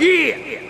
Yeah!